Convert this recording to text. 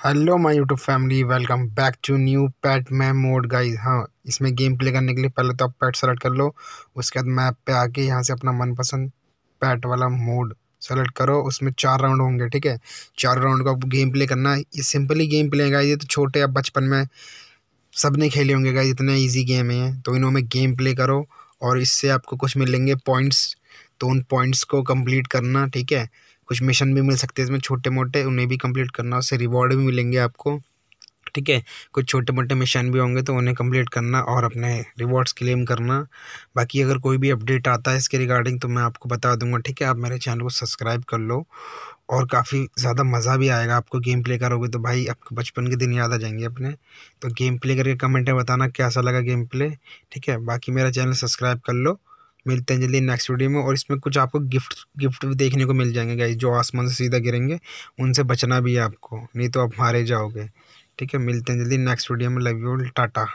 Hello my YouTube family welcome back to new pet map mode guys हाँ इसमें game play करने के लिए पहले तो आप पैट सेलेक्ट कर लो, उसके बाद मैप पे आके यहाँ से अपना मनपसंद पैट वाला मोड सेलेक्ट करो, उसमें चार राउंड होंगे, ठीक है? चार राउंड का गेम प्ले करना, ये सिंपली गेम प्ले है गाइस ये तो छोटे अब बचपन में सबने खेले होंगे गाइस इतने ईजी गेम है तो इन्हों में गेम प्ले करो और इससे आपको कुछ मिलेंगे पॉइंट्स तो उन पॉइंट्स को कंप्लीट करना, ठीक है? कुछ मिशन भी मिल सकते हैं इसमें छोटे मोटे उन्हें भी कंप्लीट करना, उससे रिवॉर्ड भी मिलेंगे आपको। ठीक है? कुछ छोटे मोटे मिशन भी होंगे तो उन्हें कंप्लीट करना और अपने रिवॉर्ड्स क्लेम करना। बाकी अगर कोई भी अपडेट आता है इसके रिगार्डिंग तो मैं आपको बता दूँगा, ठीक है? आप मेरे चैनल को सब्सक्राइब कर लो और काफ़ी ज़्यादा मज़ा भी आएगा आपको गेम प्ले करोगे तो भाई आपको बचपन के दिन याद आ जाएँगे अपने। तो गेम प्ले करके कमेंट में बताना कैसा लगा गेम प्ले ठीक है? बाकी मेरा चैनल सब्सक्राइब कर लो मिलते हैं जल्दी नेक्स्ट वीडियो में और इसमें कुछ आपको गिफ्ट गिफ्ट भी देखने को मिल जाएँगे गाइज़ जो आसमान से सीधा गिरेंगे, उनसे बचना भी है आपको, नहीं तो आप मारे जाओगे। ठीक है, मिलते हैं जल्दी नेक्स्ट वीडियो में लव यू टाटा।